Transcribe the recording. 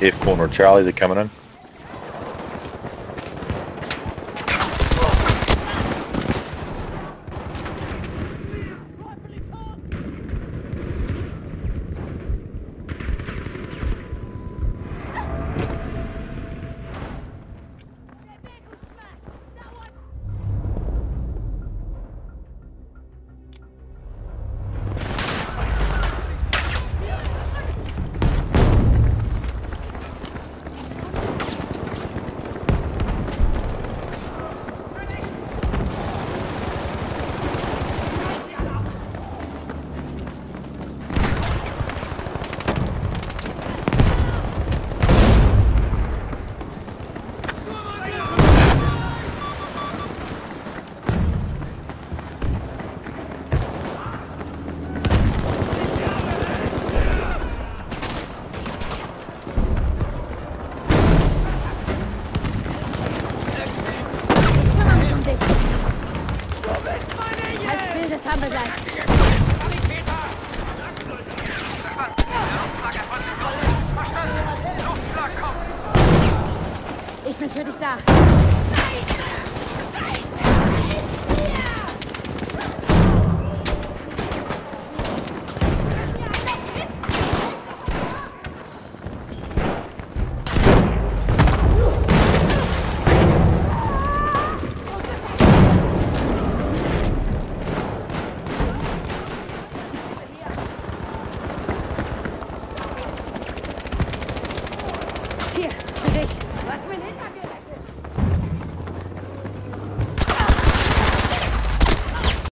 F corner Charlie, they're coming in. Haben wir gleich. Ich bin für dich da. für dich. Du hast mein Hintergehen.